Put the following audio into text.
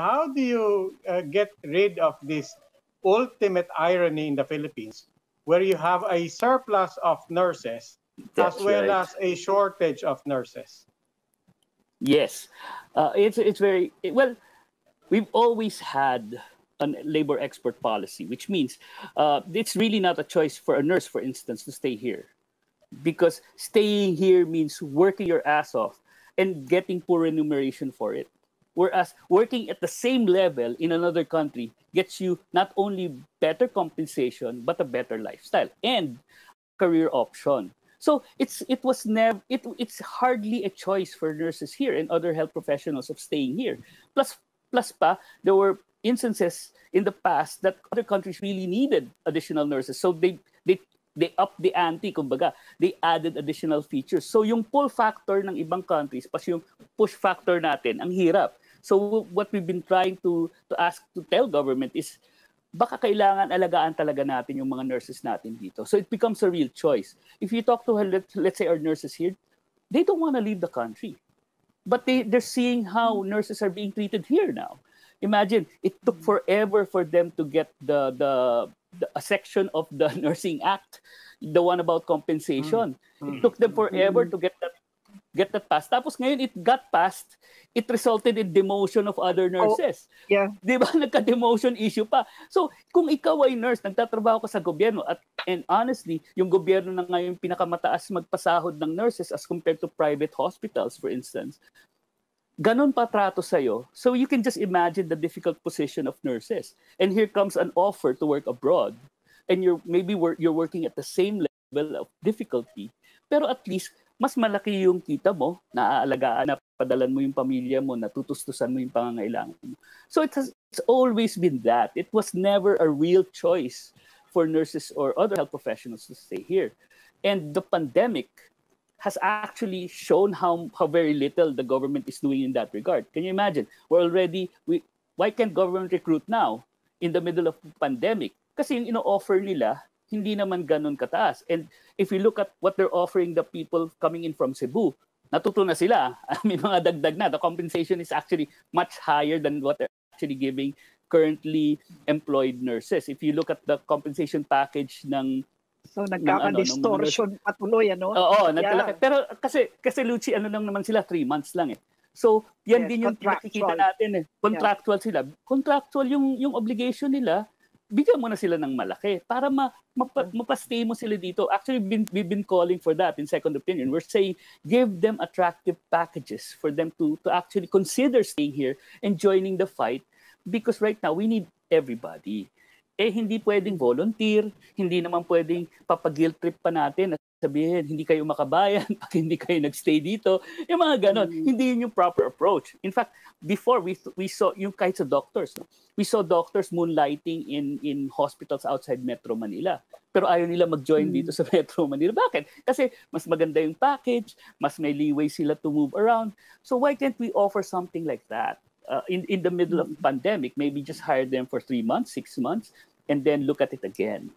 how do you uh, get rid of this ultimate irony in the Philippines, where you have a surplus of nurses That's as well right. as a shortage of nurses? Yes, uh, it's it's very well. We've always had a labor export policy, which means uh, it's really not a choice for a nurse, for instance, to stay here, because staying here means working your ass off and getting poor remuneration for it. Whereas working at the same level in another country gets you not only better compensation but a better lifestyle and career option. So it's it was never it it's hardly a choice for nurses here and other health professionals of staying here. Plus plus pa there were instances in the past that other countries really needed additional nurses. So they they they up the ante kumbaga. They added additional features. So yung pull factor ng ibang countries pas yung push factor natin ang hirap. So what we've been trying to to ask to tell government is baka kailangan alagaan talaga natin yung mga nurses natin dito. So it becomes a real choice. If you talk to, let, let's say, our nurses here, they don't want to leave the country. But they, they're seeing how nurses are being treated here now. Imagine, it took forever for them to get the, the, the a section of the Nursing Act, the one about compensation. It took them forever to get that get that passed. Tapos ngayon, it got passed. It resulted in demotion of other nurses. Yeah. Di ba? Nagka-demotion issue pa. So, kung ikaw ay nurse, nagtatrabaho ka sa gobyerno, at and honestly, yung gobyerno na ngayon pinakamataas magpasahod ng nurses as compared to private hospitals, for instance, ganon pa trato sa'yo. So you can just imagine the difficult position of nurses. And here comes an offer to work abroad. And you're maybe wor- you're working at the same level of difficulty. Pero at least, mas malaki yung kita mo, naaalagaan na padalan mo yung pamilya mo, natutustusan mo yung pangangailangan mo. So it has it's always been that. It was never a real choice for nurses or other health professionals to stay here. And the pandemic has actually shown how, how very little the government is doing in that regard. Can you imagine? We're already, we, why can't government recruit now in the middle of pandemic? Kasi yung ino-offer nila, hindi naman ganun kataas. And if you look at what they're offering the people coming in from Cebu, natuto na sila. May mga dagdag na. The compensation is actually much higher than what they're actually giving currently employed nurses. If you look at the compensation package ng So ano, nagkaka-distortion patuloy ano. Oo, nagkalaki. Pero kasi kasi Lucy, ano lang naman sila, three months lang eh. So, yan Yes, din yung nakikita natin eh. Contractual sila. Contractual yung yung obligation nila, bigyan mo na sila ng malaki para ma, mapa, mapastay mo sila dito. Actually, been, we've been calling for that in second opinion. We're saying give them attractive packages for them to to actually consider staying here and joining the fight because right now we need everybody eh hindi pwedeng volunteer, hindi naman pwedeng papag-guilt trip pa natin at sabihin, hindi kayo makabayan pag hindi kayo nagstay dito. Yung mga ganon. Hindi yun yung proper approach. In fact, before we we saw yung kahit sa doctors, no? we saw doctors moonlighting in in hospitals outside Metro Manila. Pero ayaw nila mag-join dito sa Metro Manila. Bakit? Kasi mas maganda yung package, mas may leeway sila to move around. So why can't we offer something like that? Uh, in in the middle of pandemic, maybe just hire them for three months, six months, and then look at it again.